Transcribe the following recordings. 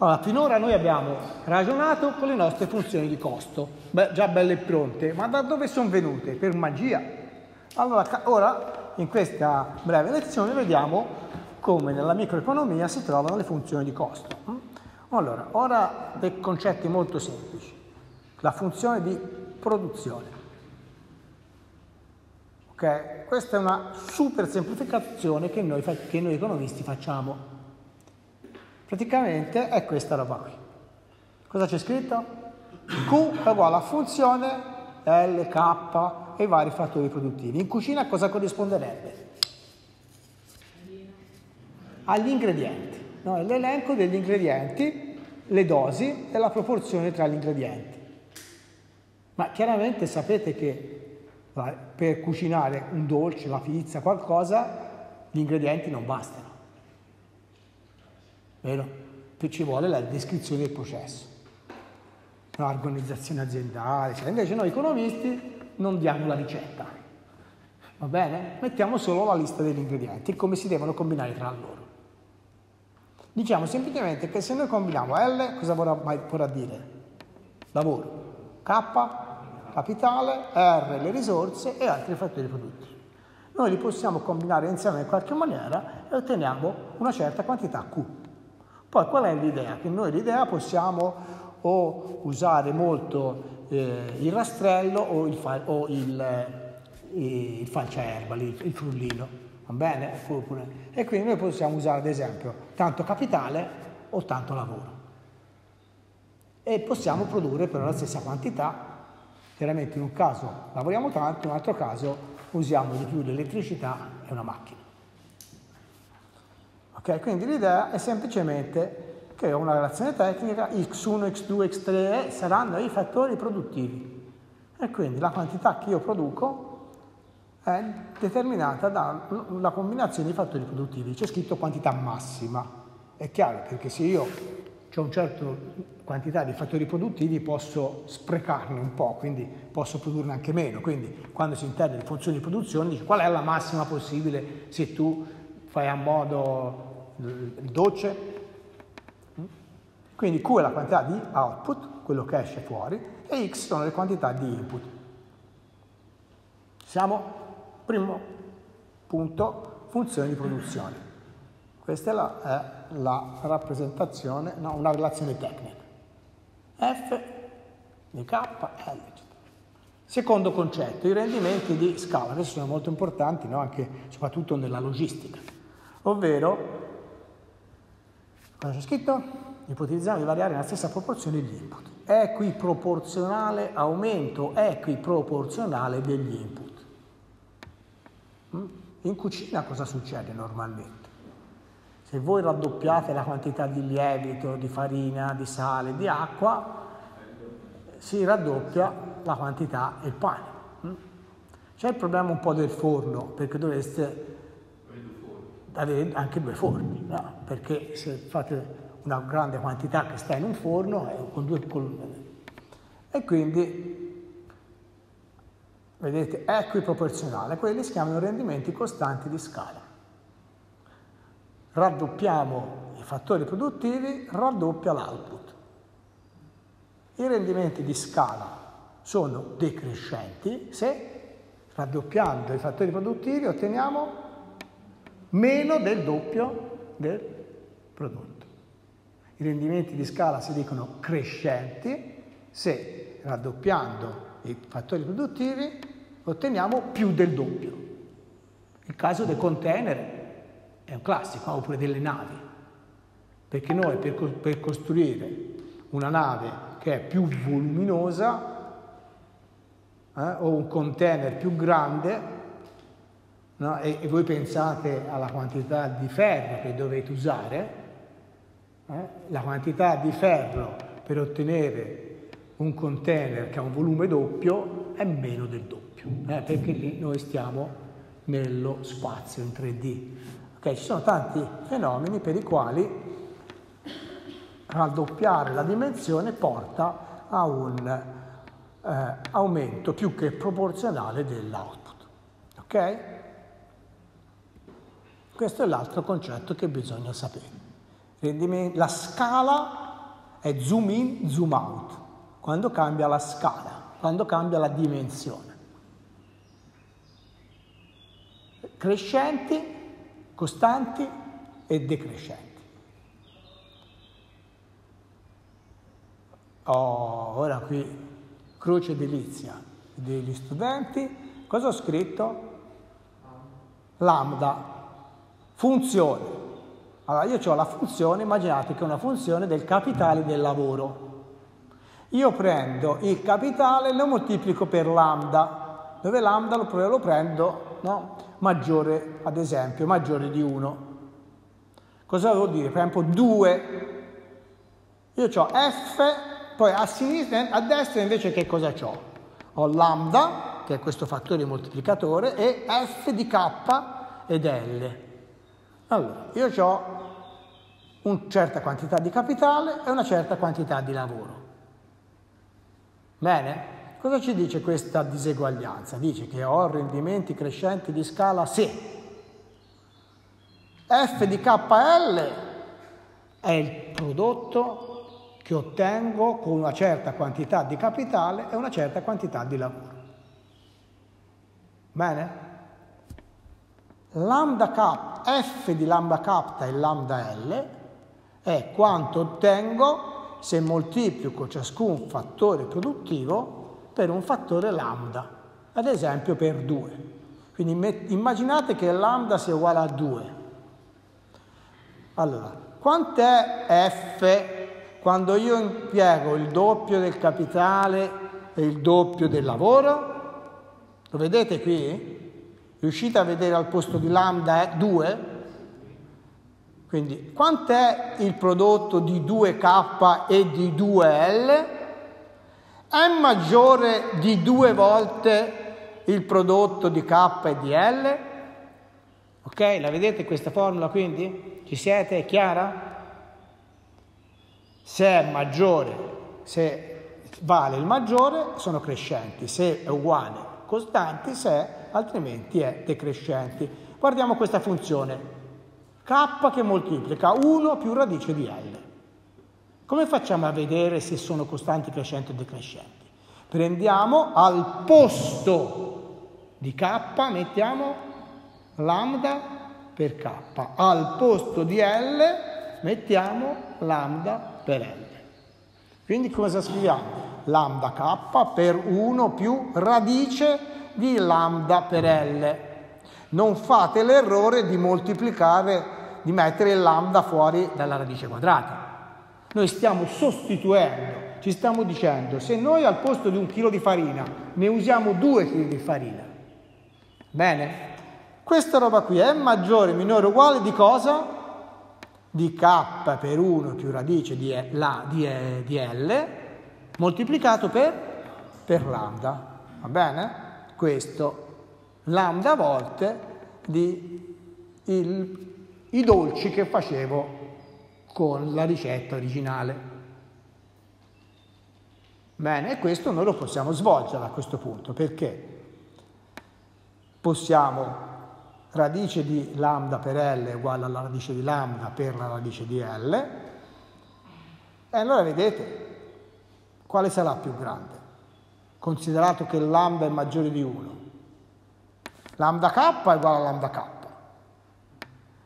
Allora, finora noi abbiamo ragionato con le nostre funzioni di costo, Beh, già belle pronte, ma da dove sono venute? Per magia. Allora, ora, in questa breve lezione, vediamo come nella microeconomia si trovano le funzioni di costo. Allora, ora dei concetti molto semplici. La funzione di produzione. Ok? Questa è una super semplificazione che noi, che noi economisti facciamo. Praticamente è questa roba qui. Cosa c'è scritto? Q è uguale a funzione L, K e i vari fattori produttivi. In cucina cosa corrisponderebbe? Agli ingredienti. No? L'elenco degli ingredienti, le dosi e la proporzione tra gli ingredienti. Ma chiaramente sapete che per cucinare un dolce, la pizza, qualcosa, gli ingredienti non bastano vero? Ci vuole la descrizione del processo, l'organizzazione aziendale, cioè invece noi economisti non diamo la ricetta, va bene? Mettiamo solo la lista degli ingredienti e come si devono combinare tra loro. Diciamo semplicemente che se noi combiniamo L, cosa vorrà, vorrà dire? Lavoro, K, capitale, R, le risorse e altri fattori produttivi. Noi li possiamo combinare insieme in qualche maniera e otteniamo una certa quantità Q. Poi qual è l'idea? Che noi l'idea possiamo o usare molto eh, il rastrello o il, fa- o il, eh, il falciaerba, il, il frullino, va bene? E quindi noi possiamo usare ad esempio tanto capitale o tanto lavoro. E possiamo produrre però la stessa quantità, chiaramente in un caso lavoriamo tanto, in un altro caso usiamo di più l'elettricità e una macchina. Okay? Quindi l'idea è semplicemente che ho una relazione tecnica, x1, x2, x3 saranno i fattori produttivi e quindi la quantità che io produco è determinata dalla combinazione di fattori produttivi. C'è scritto quantità massima, è chiaro perché se io ho una certa quantità di fattori produttivi posso sprecarne un po', quindi posso produrne anche meno. Quindi quando si interna in funzioni di produzione dice qual è la massima possibile se tu fai a modo il dolce. Quindi Q è la quantità di output, quello che esce fuori, e X sono le quantità di input. Siamo? Primo punto, funzione di produzione. Questa è la, è la rappresentazione, no, una relazione tecnica. F di K, eccetera. Secondo concetto, i rendimenti di scala, adesso sono molto importanti, no? anche soprattutto nella logistica, ovvero Cosa c'è scritto? Ipotizziamo di variare nella stessa proporzione gli input. Equiproporzionale aumento equiproporzionale degli input. Mm? In cucina cosa succede normalmente? Se voi raddoppiate la quantità di lievito, di farina, di sale, di acqua, si raddoppia la quantità e il pane. Mm? C'è il problema un po' del forno, perché dovreste avere anche due forni, no? perché se fate una grande quantità che sta in un forno eh, con due colonne. E quindi, vedete, equiproporzionale, quelli si chiamano rendimenti costanti di scala. Raddoppiamo i fattori produttivi, raddoppia l'output. I rendimenti di scala sono decrescenti se raddoppiando i fattori produttivi otteniamo meno del doppio del prodotto. I rendimenti di scala si dicono crescenti se raddoppiando i fattori produttivi otteniamo più del doppio. Il caso dei container è un classico, oppure delle navi, perché noi per, per costruire una nave che è più voluminosa eh, o un container più grande no? e, e, voi pensate alla quantità di ferro che dovete usare, eh? la quantità di ferro per ottenere un container che ha un volume doppio è meno del doppio, eh? perché lì noi stiamo nello spazio in 3D. Okay, ci sono tanti fenomeni per i quali raddoppiare la dimensione porta a un eh, aumento più che proporzionale dell'output. Ok? Questo è l'altro concetto che bisogna sapere. La scala è zoom in, zoom out, quando cambia la scala, quando cambia la dimensione. Crescenti, costanti e decrescenti. Oh, ora qui croce delizia degli studenti. Cosa ho scritto? Lambda, funzione. Allora io ho la funzione, immaginate che è una funzione del capitale del lavoro. Io prendo il capitale e lo moltiplico per lambda, dove lambda lo, lo prendo no? maggiore, ad esempio, maggiore di 1. Cosa vuol dire? Per esempio 2. Io ho f, poi a sinistra, a destra invece che cosa ho? Ho lambda, che è questo fattore moltiplicatore, e f di k ed L. Allora, io ho una certa quantità di capitale e una certa quantità di lavoro. Bene? Cosa ci dice questa diseguaglianza? Dice che ho rendimenti crescenti di scala se f di KL è il prodotto che ottengo con una certa quantità di capitale e una certa quantità di lavoro. Bene? Lambda K, f di lambda k e lambda L è quanto ottengo se moltiplico ciascun fattore produttivo per un fattore lambda, ad esempio per 2. Quindi immaginate che lambda sia uguale a 2. Allora, quant'è f quando io impiego il doppio del capitale e il doppio del lavoro? Lo vedete qui? Riuscite a vedere al posto di lambda 2? Quindi quant'è il prodotto di 2K e di 2L? È maggiore di due volte il prodotto di K e di L? Ok, la vedete questa formula quindi? Ci siete? È chiara? Se è maggiore, se vale il maggiore, sono crescenti, se è uguale, costanti, se è altrimenti è decrescenti. Guardiamo questa funzione. K che moltiplica 1 più radice di L. Come facciamo a vedere se sono costanti crescenti o decrescenti? Prendiamo al posto di K, mettiamo lambda per K. Al posto di L mettiamo lambda per L. Quindi cosa scriviamo? Lambda K per 1 più radice di lambda per L. Non fate l'errore di moltiplicare, di mettere il lambda fuori dalla radice quadrata. Noi stiamo sostituendo, ci stiamo dicendo, se noi al posto di un chilo di farina ne usiamo due chili di farina, bene? Questa roba qui è maggiore, minore, uguale di cosa? Di k per 1 più radice di, la, di, di L moltiplicato per, per lambda, va bene? Questo lambda volte di il, i dolci che facevo con la ricetta originale. Bene, e questo noi lo possiamo svolgere a questo punto, perché possiamo radice di lambda per L uguale alla radice di lambda per la radice di L, e allora vedete quale sarà più grande considerato che lambda è maggiore di 1. Lambda k è uguale a lambda k.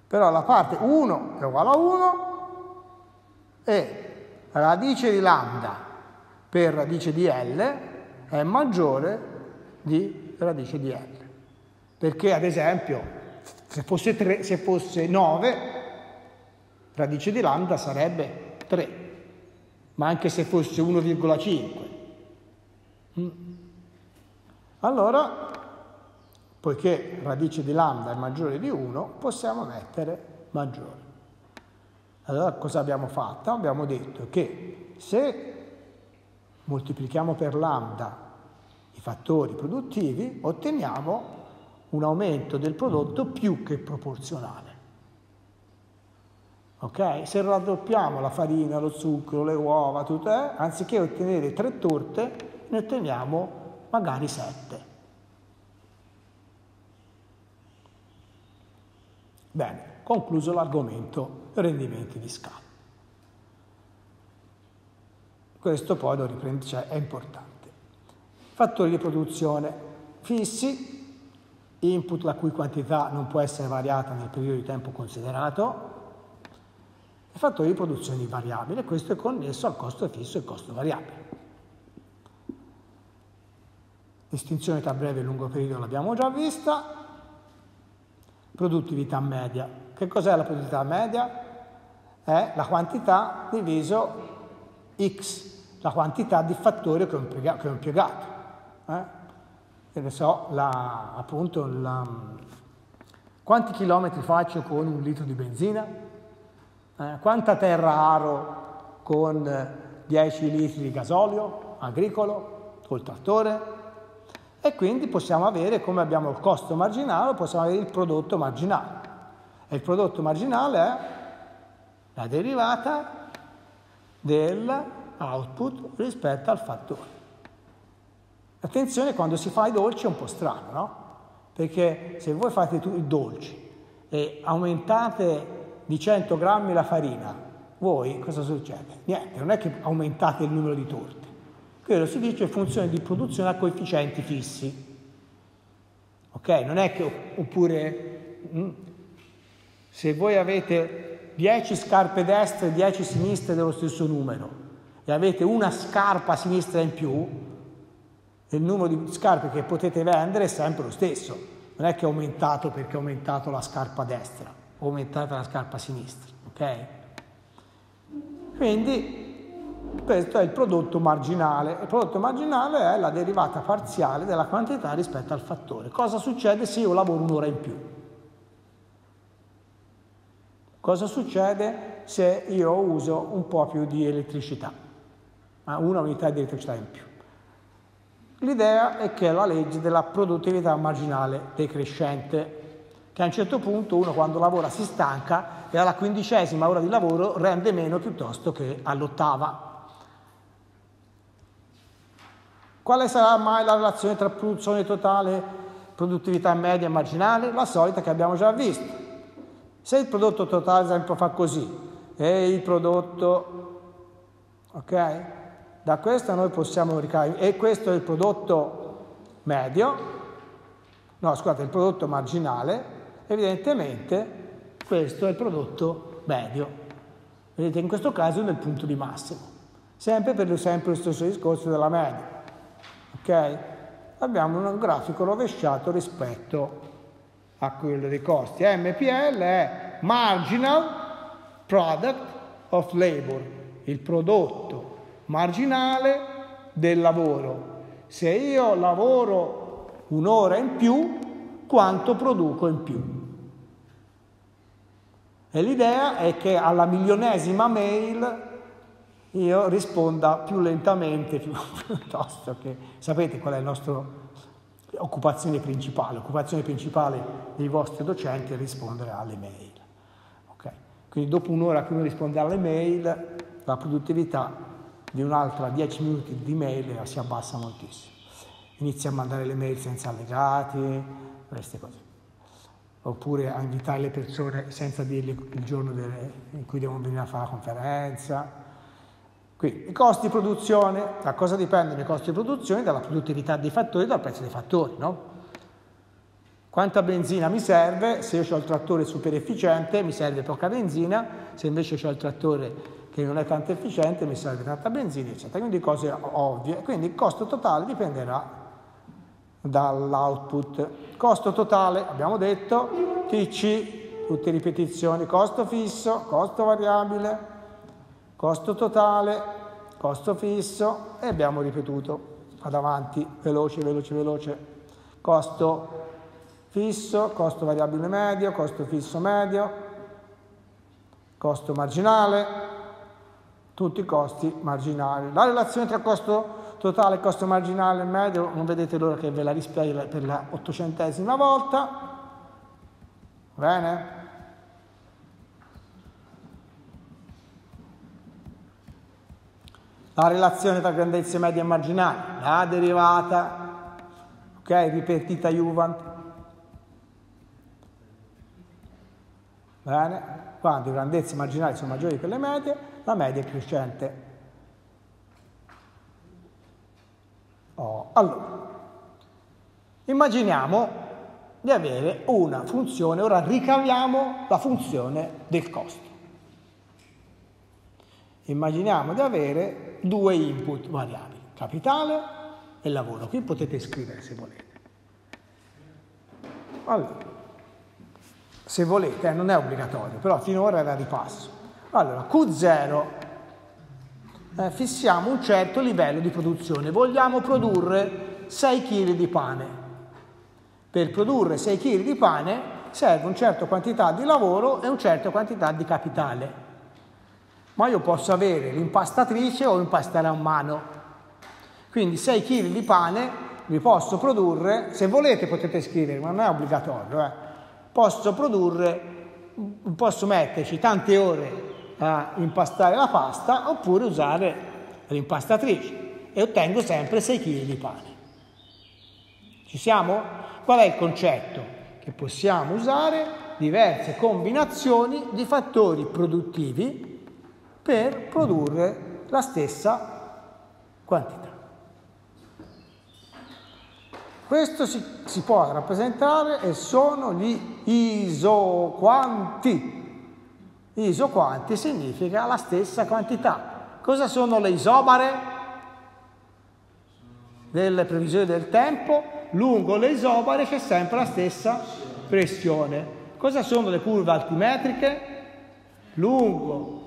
Però la parte 1 è uguale a 1 e radice di lambda per radice di L è maggiore di radice di L. Perché ad esempio se fosse, 3, se fosse 9 radice di lambda sarebbe 3, ma anche se fosse 1,5 Mm. Allora, poiché radice di lambda è maggiore di 1, possiamo mettere maggiore. Allora cosa abbiamo fatto? Abbiamo detto che se moltiplichiamo per lambda i fattori produttivi, otteniamo un aumento del prodotto più che proporzionale. Ok? Se raddoppiamo la farina, lo zucchero, le uova, tutto, eh, anziché ottenere tre torte, ne otteniamo magari 7. Bene, concluso l'argomento rendimenti di scala. Questo poi lo riprende, cioè è importante. Fattori di produzione fissi, input la cui quantità non può essere variata nel periodo di tempo considerato, e fattori di produzione variabile, questo è connesso al costo fisso e al costo variabile. Distinzione tra breve e lungo periodo l'abbiamo già vista. Produttività media. Che cos'è la produttività media? È la quantità diviso x, la quantità di fattori che ho impiegato. Eh? Che ne so, la, appunto, la, quanti chilometri faccio con un litro di benzina? Eh? Quanta terra aro con 10 litri di gasolio agricolo col trattore? E quindi possiamo avere, come abbiamo il costo marginale, possiamo avere il prodotto marginale. E il prodotto marginale è la derivata dell'output rispetto al fattore. Attenzione, quando si fa i dolci è un po' strano, no? Perché se voi fate i dolci e aumentate di 100 grammi la farina, voi cosa succede? Niente, non è che aumentate il numero di torte quello si dice funzione di produzione a coefficienti fissi. Ok? Non è che oppure mm, se voi avete 10 scarpe destre e 10 sinistre dello stesso numero e avete una scarpa sinistra in più, il numero di scarpe che potete vendere è sempre lo stesso. Non è che è aumentato perché è aumentato la scarpa destra o aumentata la scarpa sinistra. Ok? Quindi questo è il prodotto marginale. Il prodotto marginale è la derivata parziale della quantità rispetto al fattore. Cosa succede se io lavoro un'ora in più? Cosa succede se io uso un po' più di elettricità? Una unità di elettricità in più. L'idea è che è la legge della produttività marginale decrescente, che a un certo punto uno quando lavora si stanca e alla quindicesima ora di lavoro rende meno piuttosto che all'ottava. Quale sarà mai la relazione tra produzione totale, produttività media e marginale? La solita che abbiamo già visto. Se il prodotto totale, ad esempio, fa così, e il prodotto, ok? Da questo noi possiamo ricavare, e questo è il prodotto medio, no scusate, il prodotto marginale, evidentemente questo è il prodotto medio. Vedete, in questo caso nel punto di massimo, sempre per sempre lo stesso discorso della media ok? Abbiamo un grafico rovesciato rispetto a quello dei costi. MPL è Marginal Product of Labor, il prodotto marginale del lavoro. Se io lavoro un'ora in più, quanto produco in più? E l'idea è che alla milionesima mail io risponda più lentamente piuttosto che sapete qual è la nostra occupazione principale? L'occupazione principale dei vostri docenti è rispondere alle mail okay? quindi dopo un'ora che uno risponde alle mail la produttività di un'altra 10 minuti di mail si abbassa moltissimo. Inizia a mandare le mail senza allegati queste cose. Oppure a invitare le persone senza dirgli il giorno in cui devono venire a fare la conferenza quindi i costi di produzione, da cosa dipendono i costi di produzione? Dalla produttività dei fattori e dal prezzo dei fattori, no? Quanta benzina mi serve? Se io ho il trattore super efficiente mi serve poca benzina, se invece ho il trattore che non è tanto efficiente mi serve tanta benzina, eccetera. Quindi cose ovvie. Quindi il costo totale dipenderà dall'output. Costo totale, abbiamo detto, TC, tutte ripetizioni, costo fisso, costo variabile, costo totale, costo fisso e abbiamo ripetuto. Vado avanti, veloce, veloce, veloce. Costo fisso, costo variabile medio, costo fisso medio, costo marginale, tutti i costi marginali. La relazione tra costo totale costo marginale e medio, non vedete l'ora che ve la rispiego per la ottocentesima volta. Bene? La relazione tra grandezze medie e marginali, la derivata, ok, ripetuta Juvent. Bene? Quando le grandezze marginali sono maggiori che le medie, la media è crescente. O. Allora, immaginiamo di avere una funzione, ora ricaviamo la funzione del costo. Immaginiamo di avere due input variabili, capitale e lavoro. Qui potete scrivere se volete. Allora, se volete, eh, non è obbligatorio, però finora era ripasso. Allora, Q0 eh, fissiamo un certo livello di produzione, vogliamo produrre 6 kg di pane. Per produrre 6 kg di pane serve una certa quantità di lavoro e una certa quantità di capitale. Ma io posso avere l'impastatrice o impastare a mano. Quindi 6 kg di pane li posso produrre, se volete potete scrivere, ma non è obbligatorio, eh. posso produrre, posso metterci tante ore a impastare la pasta oppure usare l'impastatrice e ottengo sempre 6 kg di pane. Ci siamo? Qual è il concetto? Che possiamo usare diverse combinazioni di fattori produttivi per produrre la stessa quantità. Questo si, si può rappresentare e sono gli isoquanti. Isoquanti significa la stessa quantità. Cosa sono le isobare? Delle previsioni del tempo, lungo le isobare c'è sempre la stessa pressione. Cosa sono le curve altimetriche? Lungo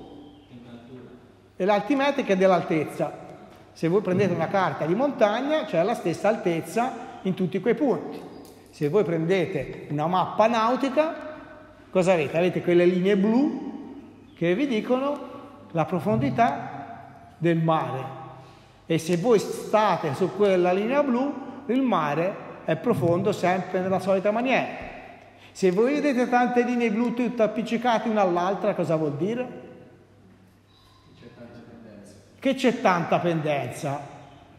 e l'altimetrica dell'altezza. Se voi prendete una carta di montagna c'è la stessa altezza in tutti quei punti. Se voi prendete una mappa nautica, cosa avete? Avete quelle linee blu che vi dicono la profondità del mare. E se voi state su quella linea blu, il mare è profondo sempre nella solita maniera. Se voi vedete tante linee blu tutte appiccicate una all'altra, cosa vuol dire? Che c'è tanta pendenza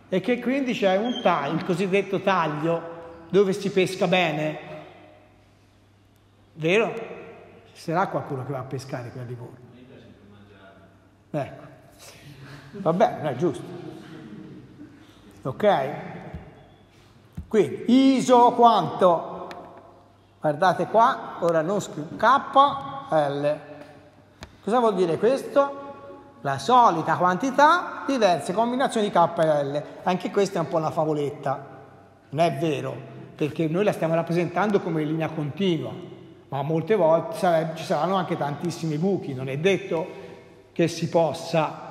e che quindi c'è un taglio, il cosiddetto taglio, dove si pesca bene. Vero? Ci sarà qualcuno che va a pescare qui a Livorno. Ecco. Va bene, è giusto. Ok? Quindi, ISO quanto? Guardate qua, ora non scrivo K, L. Cosa vuol dire questo? La solita quantità, diverse combinazioni di K e L. Anche questa è un po' una favoletta, non è vero, perché noi la stiamo rappresentando come linea continua, ma molte volte ci saranno anche tantissimi buchi, non è detto che si possa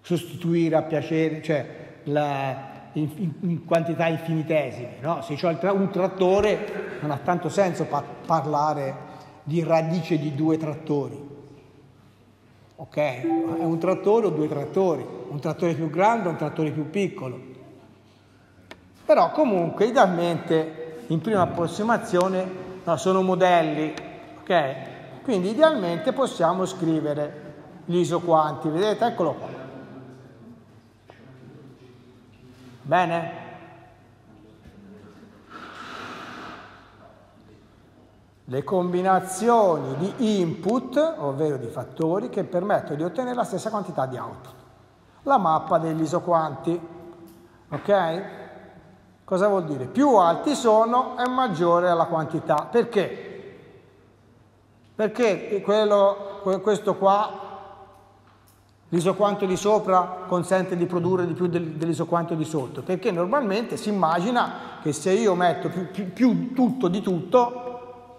sostituire a piacere, cioè la, in, in, quantità infinitesime. No? Se ho un trattore non ha tanto senso pa- parlare di radice di due trattori ok? È un trattore o due trattori, un trattore più grande o un trattore più piccolo. Però comunque idealmente in prima approssimazione no, sono modelli, ok? Quindi idealmente possiamo scrivere gli isoquanti, vedete? Eccolo qua. Bene? Le combinazioni di input, ovvero di fattori, che permettono di ottenere la stessa quantità di output. La mappa degli isoquanti. Ok? Cosa vuol dire? Più alti sono e maggiore è la quantità. Perché? Perché quello, questo qua, l'isoquanto di sopra, consente di produrre di più dell'isoquanto di sotto? Perché normalmente si immagina che se io metto più, più, più tutto di tutto,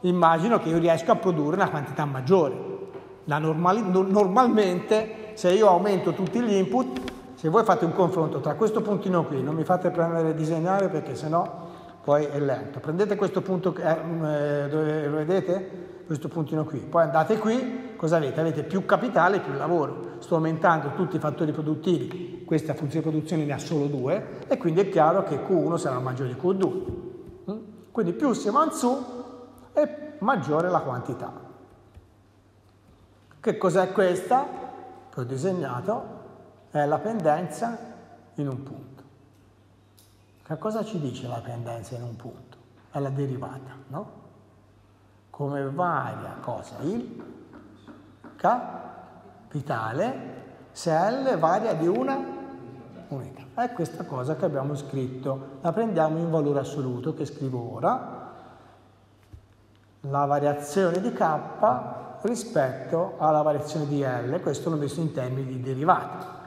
immagino che io riesco a produrre una quantità maggiore. Normali, normalmente se io aumento tutti gli input, se voi fate un confronto tra questo puntino qui, non mi fate prendere e disegnare perché sennò poi è lento. Prendete questo punto, eh, eh, dove lo vedete? Questo puntino qui. Poi andate qui, cosa avete? Avete più capitale e più lavoro. Sto aumentando tutti i fattori produttivi, questa funzione di produzione ne ha solo due e quindi è chiaro che Q1 sarà maggiore di Q2. Mm? Quindi più si va in su, e maggiore la quantità. Che cos'è questa? Che ho disegnato, è la pendenza in un punto. Che cosa ci dice la pendenza in un punto? È la derivata, no? Come varia cosa? Il capitale se L varia di una unità. È questa cosa che abbiamo scritto, la prendiamo in valore assoluto che scrivo ora. La variazione di k rispetto alla variazione di L, questo l'ho messo in termini di derivata.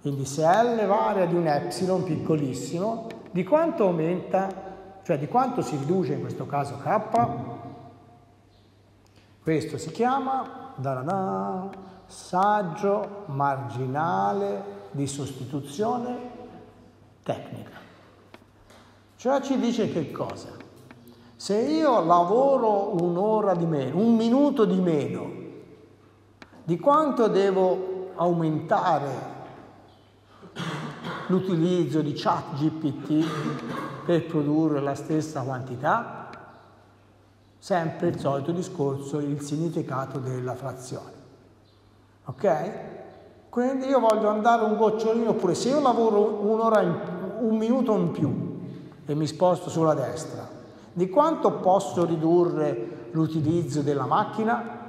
Quindi se L varia di un epsilon piccolissimo, di quanto aumenta, cioè di quanto si riduce in questo caso K? Questo si chiama da da da, saggio marginale di sostituzione tecnica. Cioè ci dice che cosa? Se io lavoro un'ora di meno, un minuto di meno, di quanto devo aumentare l'utilizzo di chat GPT per produrre la stessa quantità? Sempre il solito discorso, il significato della frazione. Ok? Quindi io voglio andare un gocciolino, oppure se io lavoro un'ora, un minuto in più e mi sposto sulla destra, di quanto posso ridurre l'utilizzo della macchina?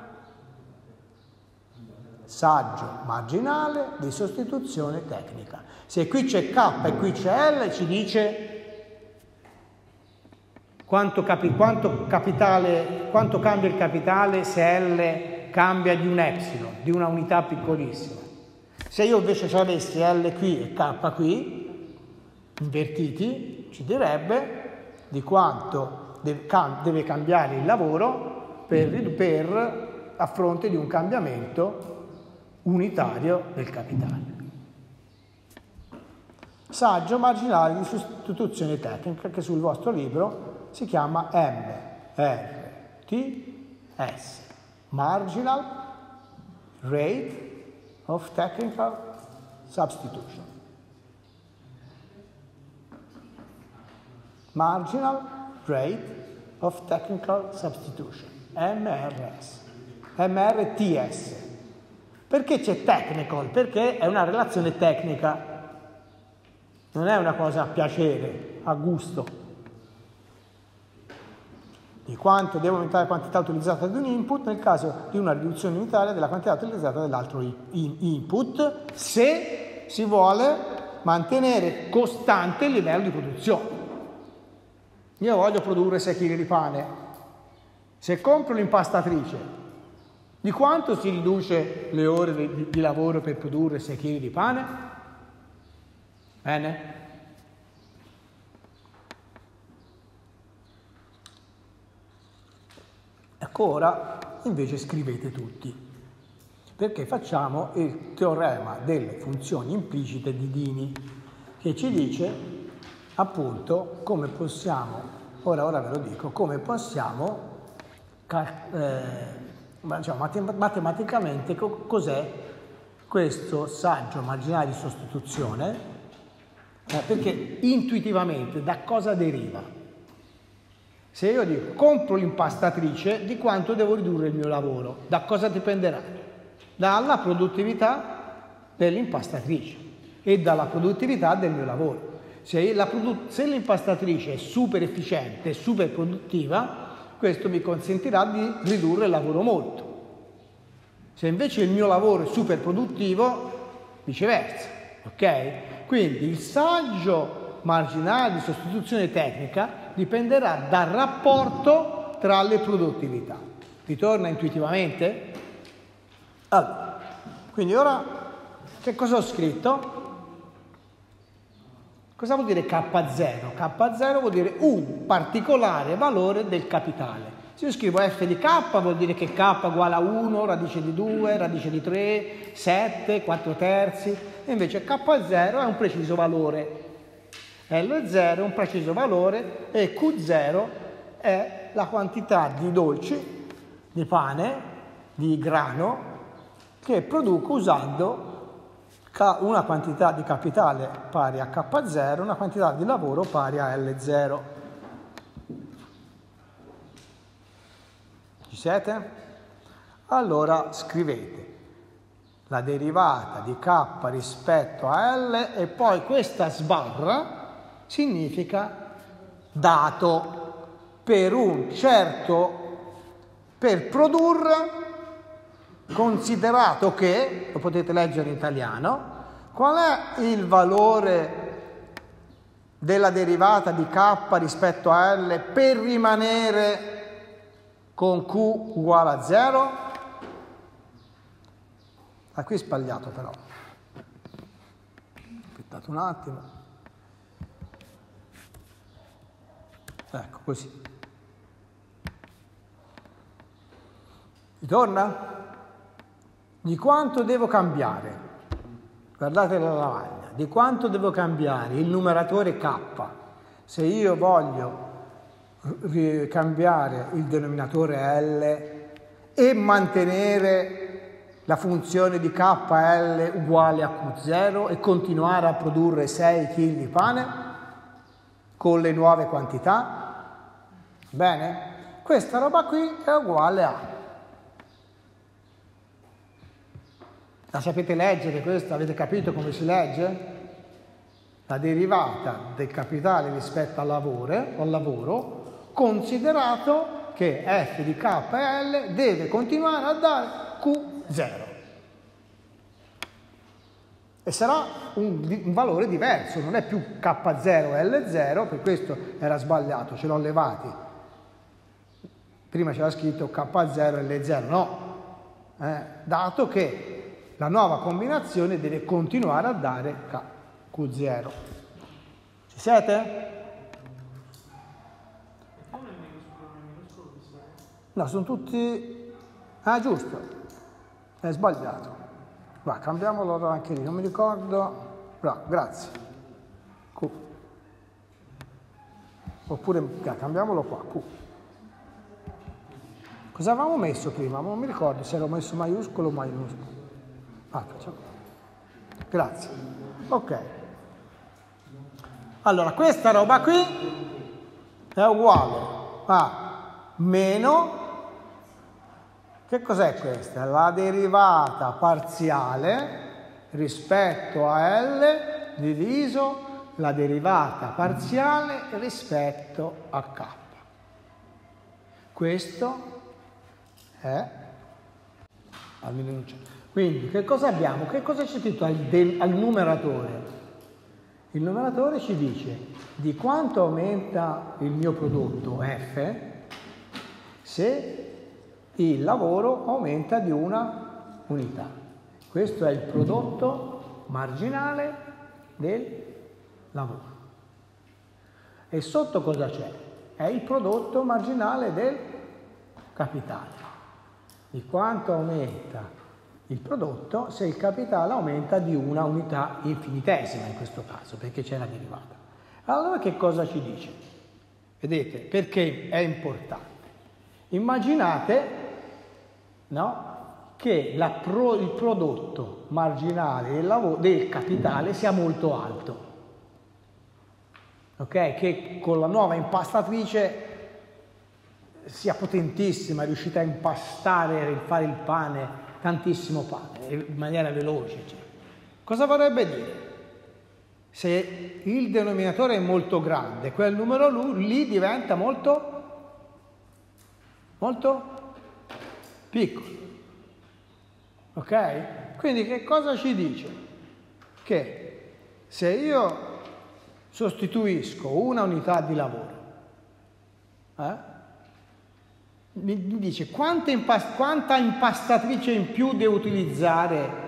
Saggio marginale di sostituzione tecnica. Se qui c'è K e qui c'è L, ci dice quanto, capi, quanto, capitale, quanto cambia il capitale se L cambia di un epsilon, di una unità piccolissima. Se io invece avessi L qui e K qui, invertiti, ci direbbe di quanto deve cambiare il lavoro per, per, a fronte di un cambiamento unitario del capitale. Saggio marginale di sostituzione tecnica che sul vostro libro si chiama MRTS, Marginal Rate of Technical Substitution. Marginal Rate of Technical Substitution, MRS, MRTS. Perché c'è technical? Perché è una relazione tecnica non è una cosa a piacere, a gusto. Di quanto deve aumentare la quantità utilizzata di un input nel caso di una riduzione unitaria della quantità utilizzata dell'altro input se si vuole mantenere costante il livello di produzione. Io voglio produrre 6 kg di pane. Se compro l'impastatrice, di quanto si riduce le ore di, di lavoro per produrre 6 kg di pane? Bene? Ecco ora invece scrivete tutti, perché facciamo il teorema delle funzioni implicite di Dini, che ci dice appunto come possiamo, ora, ora ve lo dico, come possiamo eh, diciamo, matematicamente cos'è questo saggio marginale di sostituzione eh, perché intuitivamente da cosa deriva? Se io dico compro l'impastatrice, di quanto devo ridurre il mio lavoro? Da cosa dipenderà? Dalla produttività dell'impastatrice e dalla produttività del mio lavoro. Se, produ- se l'impastatrice è super efficiente, super produttiva, questo mi consentirà di ridurre il lavoro molto. Se invece il mio lavoro è super produttivo, viceversa, ok? Quindi il saggio marginale di sostituzione tecnica dipenderà dal rapporto tra le produttività. Ritorna intuitivamente? Allora, quindi ora che cosa ho scritto? Cosa vuol dire K0? K0 vuol dire un particolare valore del capitale. Se io scrivo f di k vuol dire che k uguale a 1, radice di 2, radice di 3, 7, 4 terzi, e invece K0 è un preciso valore, L0 è un preciso valore e Q0 è la quantità di dolci, di pane, di grano che produco usando una quantità di capitale pari a K0 una quantità di lavoro pari a L0. Ci siete? Allora scrivete la derivata di k rispetto a L e poi questa sbarra significa dato per un certo, per produrre, considerato che, lo potete leggere in italiano, qual è il valore della derivata di k rispetto a L per rimanere con Q uguale a 0? Ah, qui è sbagliato però. Aspettate un attimo. Ecco, così. Ritorna? Di quanto devo cambiare? Guardate la lavagna. Di quanto devo cambiare il numeratore K? Se io voglio cambiare il denominatore L e mantenere la funzione di KL uguale a Q0 e continuare a produrre 6 kg di pane con le nuove quantità? Bene? Questa roba qui è uguale a La sapete leggere questa? Avete capito come si legge? La derivata del capitale rispetto al lavoro, al lavoro considerato che f di KL deve continuare a dare Q0. E sarà un, un, valore diverso, non è più K0 L0, per questo era sbagliato, ce l'ho levati. Prima c'era scritto K0 L0, no, eh, dato che la nuova combinazione deve continuare a dare Q0. Ci siete? No, sono tutti... Ah, giusto, è sbagliato. Va, cambiamolo anche lì, non mi ricordo. Bravo, grazie. Q. Oppure cambiamolo qua, Q. Cosa avevamo messo prima? Non mi ricordo se ero messo maiuscolo o maiuscolo. Ah, Grazie. Ok. Allora, questa roba qui è uguale a meno, che cos'è questa? La derivata parziale rispetto a L diviso la derivata parziale rispetto a K. Questo è almeno non c'è. Quindi che cosa abbiamo? Che cosa c'è scritto al, del, al numeratore? Il numeratore ci dice di quanto aumenta il mio prodotto F se il lavoro aumenta di una unità. Questo è il prodotto marginale del lavoro. E sotto cosa c'è? È il prodotto marginale del capitale. Di quanto aumenta il prodotto se il capitale aumenta di una unità infinitesima in questo caso, perché c'è la derivata. Allora che cosa ci dice? Vedete, perché è importante? Immaginate no, che pro, il prodotto marginale del, lavoro, del capitale sia molto alto. Okay? Che con la nuova impastatrice sia potentissima, riuscite a impastare, a fare il pane tantissimo pane in maniera veloce. Cioè. Cosa vorrebbe dire? Se il denominatore è molto grande, quel numero lì diventa molto, molto piccolo. Ok? Quindi che cosa ci dice? Che se io sostituisco una unità di lavoro, eh, mi dice impast- quanta impastatrice in più devo utilizzare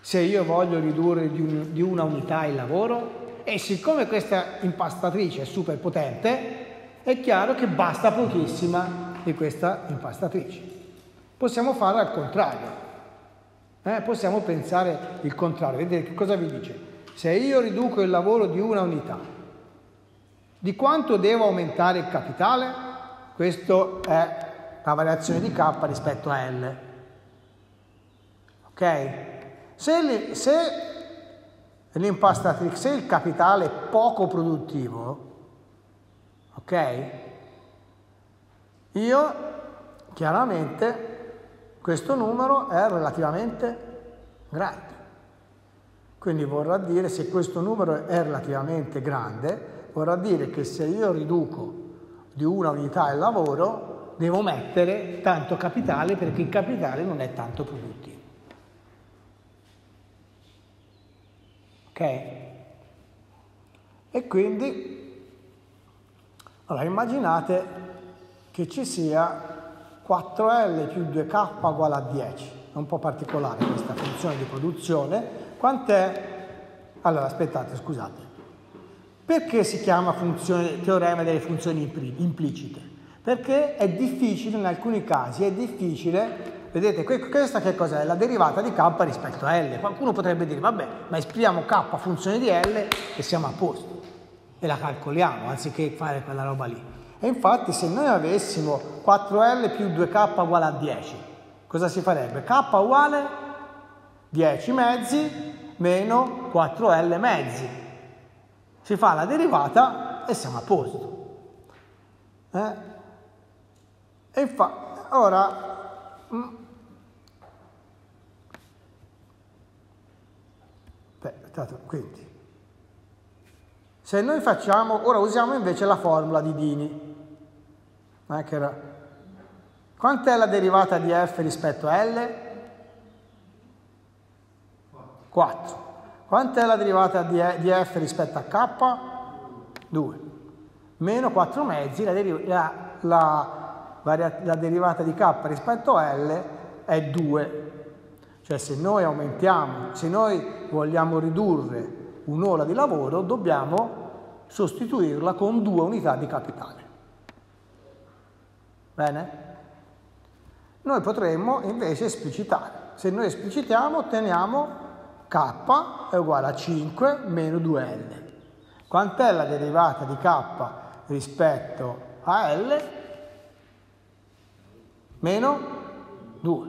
se io voglio ridurre di, un, di, una unità il lavoro e siccome questa impastatrice è super potente è chiaro che basta pochissima di questa impastatrice possiamo fare al contrario eh? possiamo pensare il contrario vedete che cosa vi dice se io riduco il lavoro di una unità di quanto devo aumentare il capitale? Questo è la variazione di K rispetto a L. Ok? Se, se l'impastatrice, se il capitale è poco produttivo, ok? Io chiaramente questo numero è relativamente grande. Quindi vorrà dire, se questo numero è relativamente grande, vorrà dire che se io riduco di una unità del lavoro, devo mettere tanto capitale perché il capitale non è tanto produttivo. Ok? E quindi, allora immaginate che ci sia 4L più 2K uguale a 10. È un po' particolare questa funzione di produzione. Quant'è? Allora, aspettate, scusate. Perché si chiama funzione, teorema delle funzioni implicite? Perché è difficile, in alcuni casi, è difficile Vedete, questa che cos'è? La derivata di k rispetto a L. Qualcuno potrebbe dire, vabbè, ma esprimiamo k funzione di L e siamo a posto. E la calcoliamo, anziché fare quella roba lì. E infatti se noi avessimo 4L più 2K uguale a 10, cosa si farebbe? K uguale 10 mezzi meno 4L mezzi. Si fa la derivata e siamo a posto. Eh? E infatti, ora Mm. Beh, quindi, se noi facciamo, ora usiamo invece la formula di Dini, eh, che era, quant'è la derivata di f rispetto a L? 4. Quant'è la derivata di, f rispetto a k? 2. Meno 4 mezzi, la, la, la la derivata di k rispetto a L è 2. Cioè se noi aumentiamo, se noi vogliamo ridurre un'ora di lavoro, dobbiamo sostituirla con due unità di capitale. Bene? Noi potremmo invece esplicitare. Se noi esplicitiamo otteniamo k è uguale a 5 meno 2L. Quant'è la derivata di k rispetto a L? meno 2.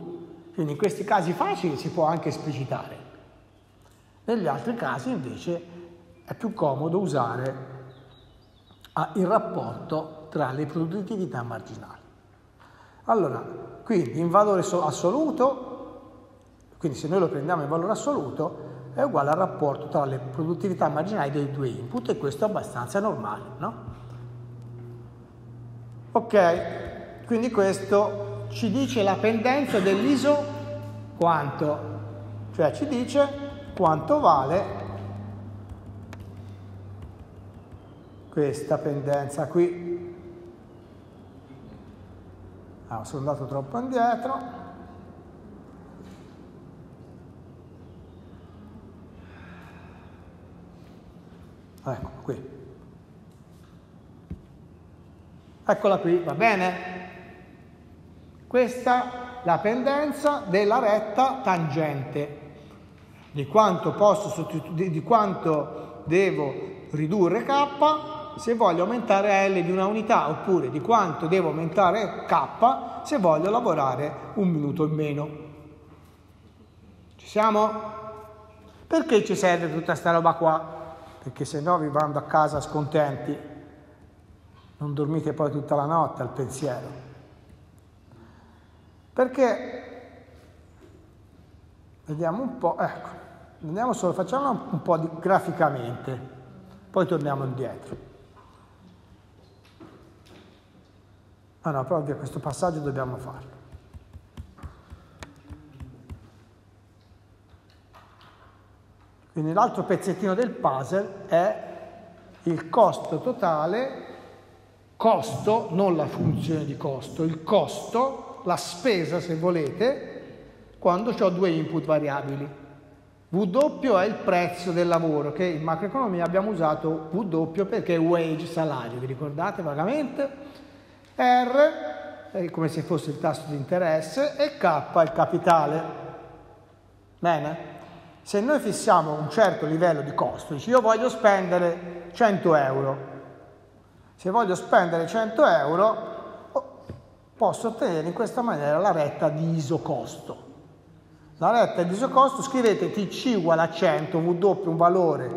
Quindi in questi casi facili si può anche esplicitare. Negli altri casi invece è più comodo usare ah, il rapporto tra le produttività marginali. Allora, quindi in valore assoluto, quindi se noi lo prendiamo in valore assoluto, è uguale al rapporto tra le produttività marginali dei due input e questo è abbastanza normale, no? Ok, quindi questo ci dice la pendenza dell'ISO quanto, cioè ci dice quanto vale questa pendenza qui. Ah, sono andato troppo indietro. Ecco qui. Eccola qui, va bene? Questa è la pendenza della retta tangente, di quanto, posso di quanto devo ridurre k se voglio aumentare L di una unità, oppure di quanto devo aumentare k se voglio lavorare un minuto in meno. Ci siamo? Perché ci serve tutta questa roba qua? Perché se no vi mando a casa scontenti, non dormite poi tutta la notte al pensiero. Perché, vediamo un po', ecco, andiamo solo, facciamo un po' di, graficamente, poi torniamo indietro. Ah no, proprio questo passaggio dobbiamo farlo. Quindi l'altro pezzettino del puzzle è il costo totale, costo, non la funzione di costo, il costo la spesa, se volete, quando ho due input variabili. W è il prezzo del lavoro, che in macroeconomia abbiamo usato W perché è wage, salario, vi ricordate vagamente? R è come se fosse il tasso di interesse e K è il capitale. Bene? Se noi fissiamo un certo livello di costo, dici io voglio spendere 100 euro, se voglio spendere 100 euro posso ottenere in questa maniera la retta di isocosto. La retta di isocosto scrivete TC uguale a 100, W un valore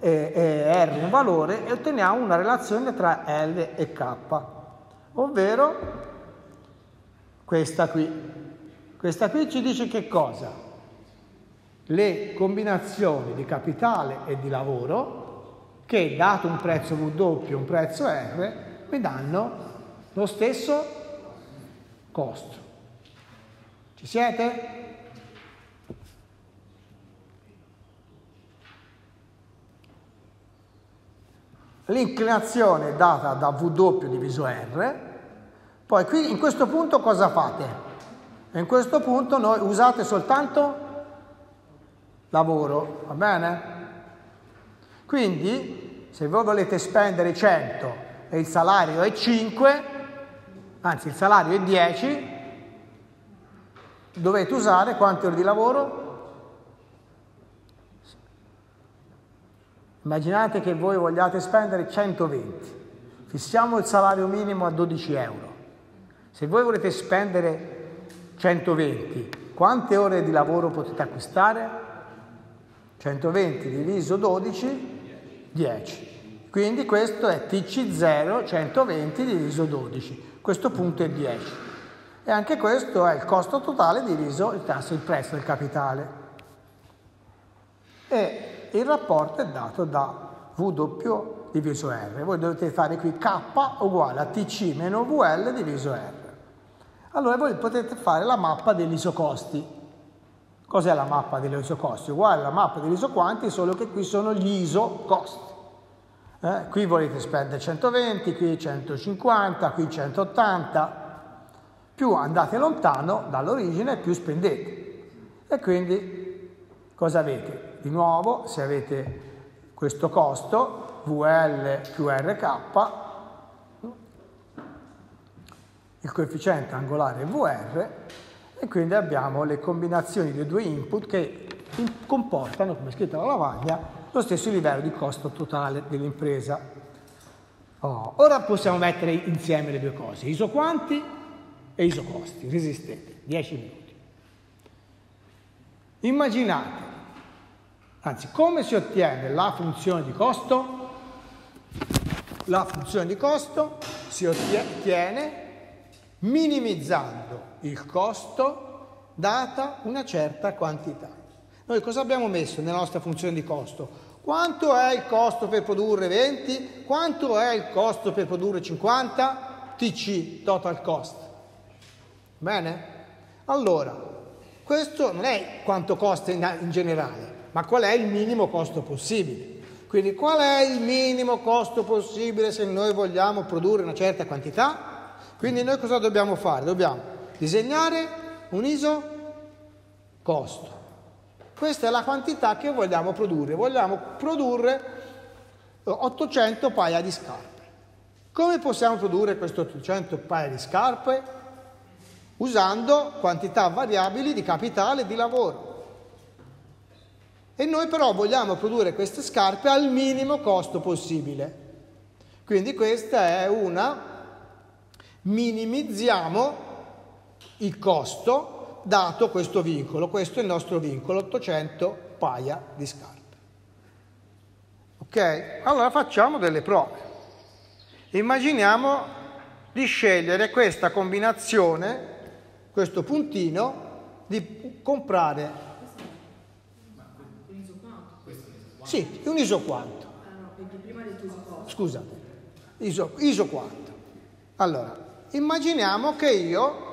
e, e R un valore e otteniamo una relazione tra L e K, ovvero questa qui. Questa qui ci dice che cosa? Le combinazioni di capitale e di lavoro che dato un prezzo W e un prezzo R mi danno lo stesso costo. Ci siete? l'inclinazione è data da W diviso R, poi qui in questo punto cosa fate? In questo punto noi usate soltanto lavoro, va bene? Quindi se voi volete spendere 100 e il salario è 5, anzi il salario è 10, dovete usare quante ore di lavoro? Immaginate che voi vogliate spendere 120, fissiamo il salario minimo a 12 euro. Se voi volete spendere 120, quante ore di lavoro potete acquistare? 120 diviso 12, 10. Quindi questo è TC0 120 diviso 12. Questo punto è 10. E anche questo è il costo totale diviso il tasso, il prezzo del capitale. E il rapporto è dato da W diviso R. Voi dovete fare qui K uguale a TC meno VL diviso R. Allora voi potete fare la mappa degli isocosti. Cos'è la mappa degli isocosti? Uguale alla mappa degli isoquanti, solo che qui sono gli isocosti. Eh? Qui volete spendere 120, qui 150, qui 180. Più andate lontano dall'origine, più spendete. E quindi cosa avete? di nuovo, se avete questo costo, VL più RK, il coefficiente angolare VR, e quindi abbiamo le combinazioni dei due input che comportano, come è scritto alla lavagna, lo stesso livello di costo totale dell'impresa. Oh, ora possiamo mettere insieme le due cose, isoquanti e isocosti, resistete, 10 minuti. Immaginate Anzi, come si ottiene la funzione di costo? La funzione di costo si ottiene minimizzando il costo data una certa quantità. Noi cosa abbiamo messo nella nostra funzione di costo? Quanto è il costo per produrre 20? Quanto è il costo per produrre 50? TC, total cost. Bene? Allora, questo non è quanto costa in, in generale, ma qual è il minimo costo possibile. Quindi qual è il minimo costo possibile se noi vogliamo produrre una certa quantità? Quindi noi cosa dobbiamo fare? Dobbiamo disegnare un ISO costo. Questa è la quantità che vogliamo produrre. Vogliamo produrre 800 paia di scarpe. Come possiamo produrre queste 800 paia di scarpe? Usando quantità variabili di capitale e di lavoro. E noi però vogliamo produrre queste scarpe al minimo costo possibile. Quindi questa è una minimizziamo il costo dato questo vincolo. Questo è il nostro vincolo, 800 paia di scarpe. Ok? Allora facciamo delle prove. Immaginiamo di scegliere questa combinazione, questo puntino, di comprare Sì, un isoquanto. Scusate, iso, isoquanto. Allora, immaginiamo che io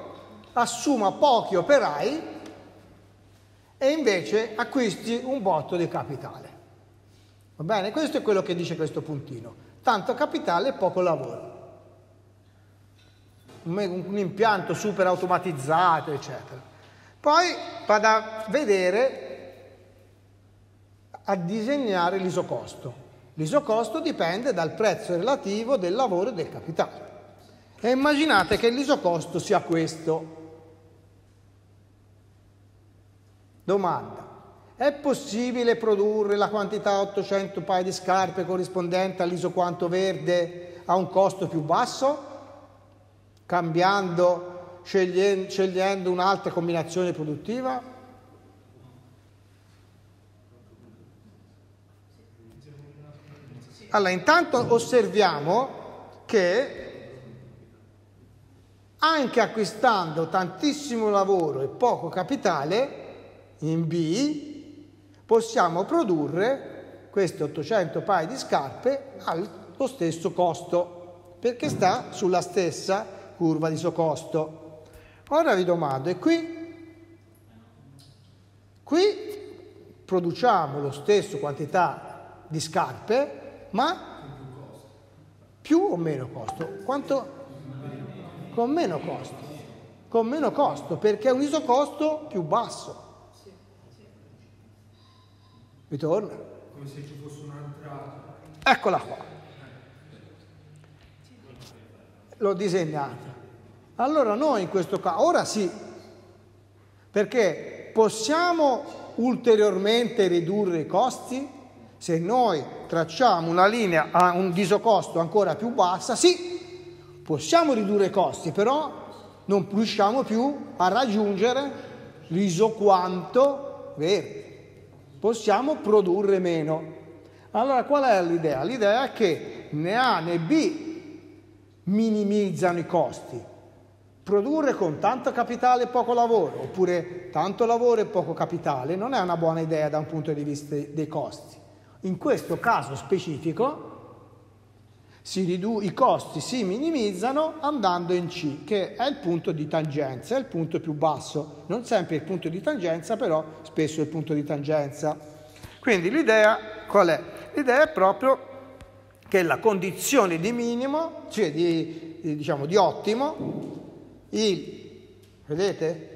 assuma pochi operai e invece acquisti un botto di capitale. Va bene? Questo è quello che dice questo puntino. Tanto capitale e poco lavoro. Un, un impianto super automatizzato, eccetera. Poi vado a vedere a disegnare l'isocosto. L'isocosto dipende dal prezzo relativo del lavoro e del capitale. E immaginate che l'isocosto sia questo. Domanda. È possibile produrre la quantità 800 paia di scarpe corrispondente all'isoquanto verde a un costo più basso? Cambiando, scegliendo, scegliendo un'altra combinazione produttiva? Allora, intanto osserviamo che anche acquistando tantissimo lavoro e poco capitale, in B, possiamo produrre queste 800 paia di scarpe allo stesso costo, perché sta sulla stessa curva di suo costo. Ora vi domando, e qui? Qui produciamo lo stesso quantità di scarpe, ma più o meno costo? Quanto? Con meno costo. Con meno costo, perché è un isocosto più basso. Ritorna. Come se ci fosse un'altra... Eccola qua. L'ho disegnata. Allora noi in questo caso, ora sì, perché possiamo ulteriormente ridurre i costi? Se noi tracciamo una linea a un disocosto ancora più bassa, sì, possiamo ridurre i costi, però non riusciamo più a raggiungere l'isoquanto verde. Possiamo produrre meno. Allora qual è l'idea? L'idea è che né A né B minimizzano i costi. Produrre con tanto capitale e poco lavoro, oppure tanto lavoro e poco capitale, non è una buona idea da un punto di vista dei costi. In questo caso specifico ridu- i costi si minimizzano andando in C, che è il punto di tangenza, è il punto più basso. Non sempre il punto di tangenza, però spesso è il punto di tangenza. Quindi l'idea qual è? L'idea è proprio che la condizione di minimo, cioè di, diciamo, di ottimo, il, vedete?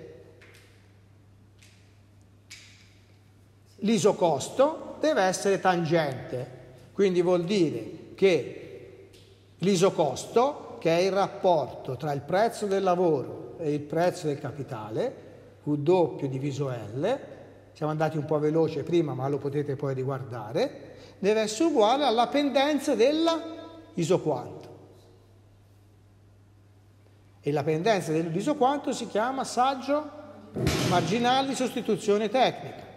L'isocosto deve essere tangente, quindi vuol dire che l'isocosto, che è il rapporto tra il prezzo del lavoro e il prezzo del capitale, W diviso L, siamo andati un po' veloce prima ma lo potete poi riguardare, deve essere uguale alla pendenza dell'isoquanto. E la pendenza dell'isoquanto si chiama saggio marginale di sostituzione tecnica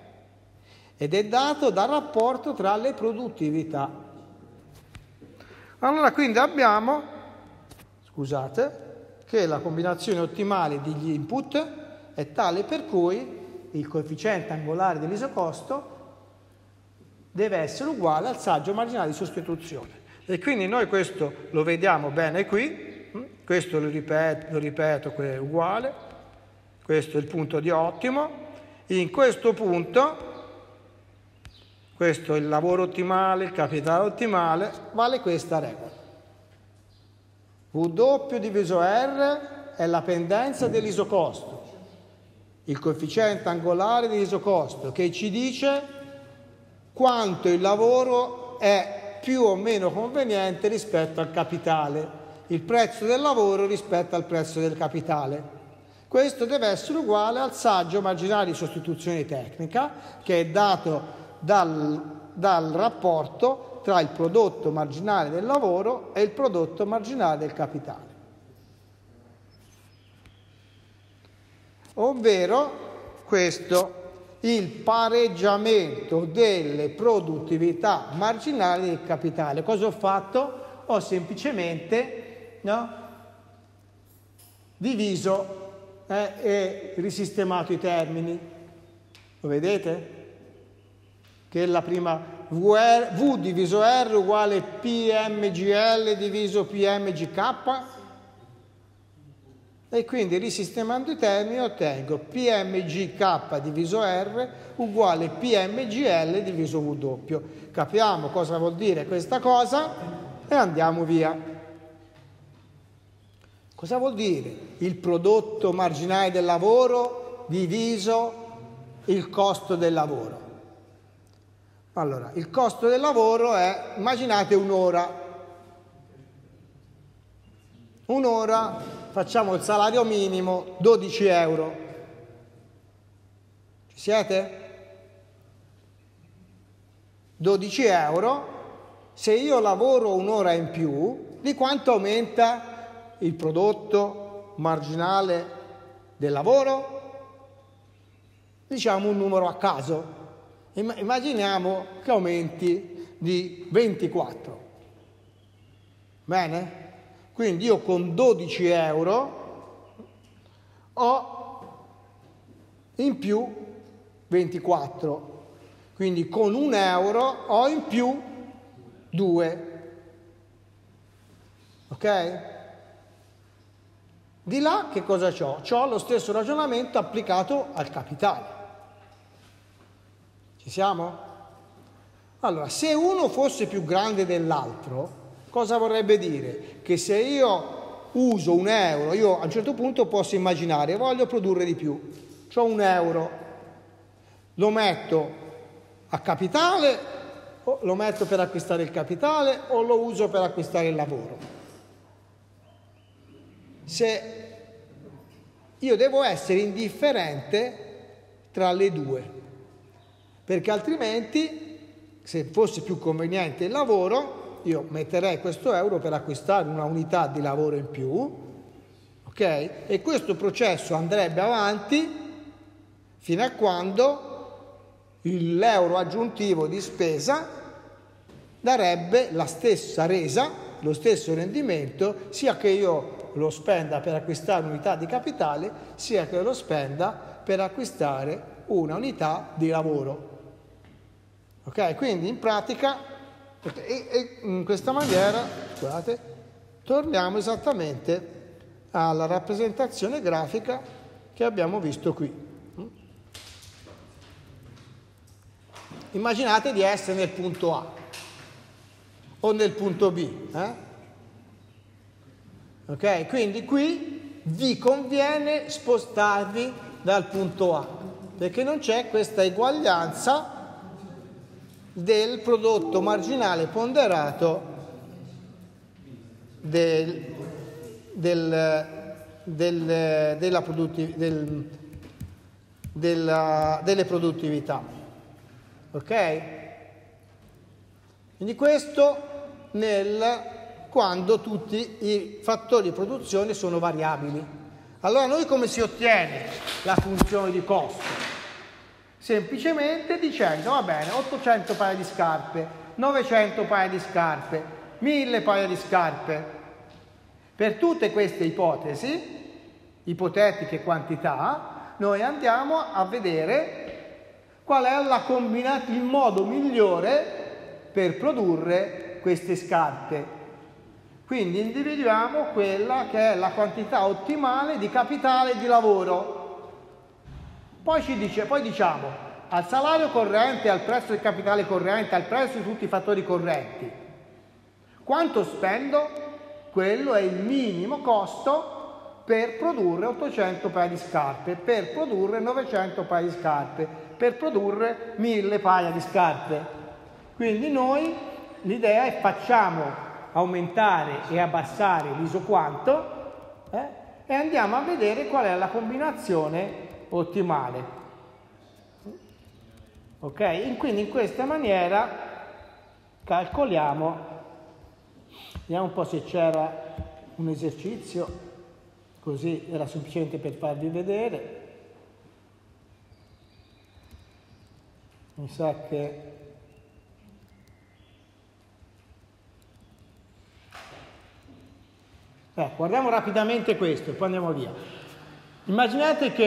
ed è dato dal rapporto tra le produttività. Allora quindi abbiamo, scusate, che la combinazione ottimale degli input è tale per cui il coefficiente angolare dell'isocosto deve essere uguale al saggio marginale di sostituzione. E quindi noi questo lo vediamo bene qui, hm? questo lo ripeto, lo ripeto è uguale, questo è il punto di ottimo, in questo punto, questo è il lavoro ottimale, il capitale ottimale, vale questa regola. W diviso R è la pendenza dell'isocosto, il coefficiente angolare dell'isocosto che ci dice quanto il lavoro è più o meno conveniente rispetto al capitale, il prezzo del lavoro rispetto al prezzo del capitale. Questo deve essere uguale al saggio marginale di sostituzione tecnica che è dato dal, dal rapporto tra il prodotto marginale del lavoro e il prodotto marginale del capitale. Ovvero questo il pareggiamento delle produttività marginali del capitale. Cosa ho fatto? Ho semplicemente no, diviso eh, e risistemato i termini. Lo vedete? Che la prima VR, V diviso R uguale PMGL diviso PMGK e quindi risistemando i termini ottengo PMGK diviso R uguale PMGL diviso W. Capiamo cosa vuol dire questa cosa e andiamo via. Cosa vuol dire il prodotto marginale del lavoro diviso il costo del lavoro? Allora, il costo del lavoro è, immaginate un'ora. Un'ora facciamo il salario minimo 12 euro. Ci siete? 12 euro, se io lavoro un'ora in più, di quanto aumenta il prodotto marginale del lavoro? Diciamo un numero a caso. Immaginiamo che aumenti di 24. Bene? Quindi io con 12 euro ho in più 24. Quindi con un euro ho in più 2. Ok? Di là che cosa ho? Ho lo stesso ragionamento applicato al capitale. Ci siamo? Allora, se uno fosse più grande dell'altro, Cosa vorrebbe dire? Che se io uso un euro, io a un certo punto posso immaginare, voglio produrre di più, ho un euro, lo metto a capitale, o lo metto per acquistare il capitale o lo uso per acquistare il lavoro. Se io devo essere indifferente tra le due, perché altrimenti, se fosse più conveniente il lavoro, io metterei questo euro per acquistare una unità di lavoro in più, ok? E questo processo andrebbe avanti fino a quando l'euro aggiuntivo di spesa darebbe la stessa resa, lo stesso rendimento, sia che io lo spenda per acquistare un'unità di capitale, sia che lo spenda per acquistare una unità di lavoro. Ok? Quindi in pratica, e, e in questa maniera, scusate, torniamo esattamente alla rappresentazione grafica che abbiamo visto qui. Immaginate di essere nel punto A o nel punto B. Eh? Ok? Quindi qui vi conviene spostarvi dal punto A, perché non c'è questa eguaglianza del prodotto marginale ponderato del, del, del, della produttiv- della, delle produttività. Ok? Quindi questo nel, quando tutti i fattori di produzione sono variabili. Allora noi come si ottiene la funzione di costo? Semplicemente dicendo, va bene, 800 paia di scarpe, 900 paia di scarpe, 1000 paia di scarpe. Per tutte queste ipotesi, ipotetiche quantità, noi andiamo a vedere qual è combina- il modo migliore per produrre queste scarpe. Quindi individuiamo quella che è la quantità ottimale di capitale di lavoro. Poi, ci dice, poi diciamo al salario corrente, al prezzo del capitale corrente, al prezzo di tutti i fattori correnti. Quanto spendo? Quello è il minimo costo per produrre 800 paia di scarpe, per produrre 900 paia di scarpe, per produrre mille paia di scarpe. Quindi noi l'idea è facciamo aumentare e abbassare l'isoquanto eh, e andiamo a vedere qual è la combinazione ottimale. Ok? Quindi in questa maniera calcoliamo, vediamo un po' se c'era un esercizio, così era semplicemente per farvi vedere. mi sa che eh, guardiamo rapidamente questo e poi andiamo via. Immaginate che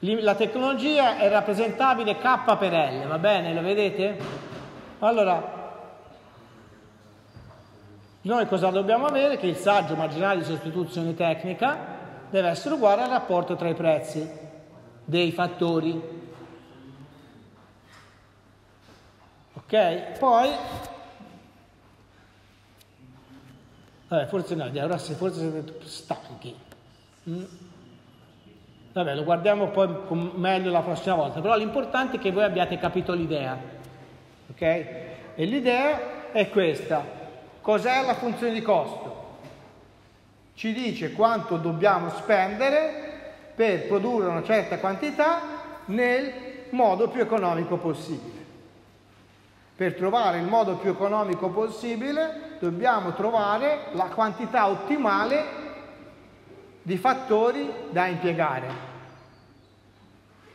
il, la tecnologia è rappresentabile K per L, va bene? Lo vedete? Allora, noi cosa dobbiamo avere? Che il saggio marginale di sostituzione tecnica deve essere uguale al rapporto tra i prezzi dei fattori Ok? Poi, vabbè, forse no, ora forse siete stanchi. Mm. Vabbè, lo guardiamo poi meglio la prossima volta, però l'importante è che voi abbiate capito l'idea. Ok? E l'idea è questa. Cos'è la funzione di costo? Ci dice quanto dobbiamo spendere per produrre una certa quantità nel modo più economico possibile. Per trovare il modo più economico possibile dobbiamo trovare la quantità ottimale di fattori da impiegare.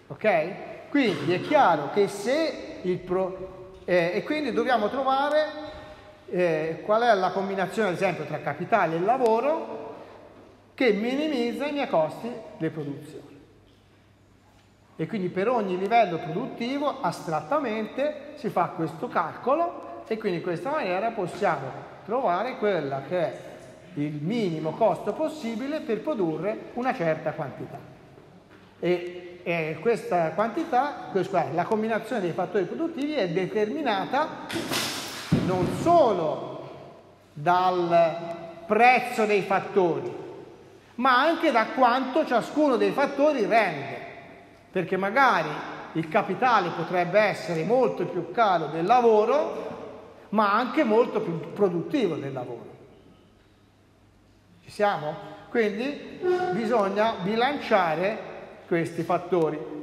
Ok? Quindi è chiaro che se il pro, eh, e quindi dobbiamo trovare eh, qual è la combinazione ad esempio tra capitale e lavoro che minimizza i miei costi di produzione. E quindi per ogni livello produttivo astrattamente si fa questo calcolo e quindi in questa maniera possiamo trovare quella che è il minimo costo possibile per produrre una certa quantità. E, e questa quantità, questa, la combinazione dei fattori produttivi è determinata non solo dal prezzo dei fattori, ma anche da quanto ciascuno dei fattori rende, perché magari il capitale potrebbe essere molto più caro del lavoro, ma anche molto più produttivo del lavoro. Siamo? Quindi bisogna bilanciare questi fattori.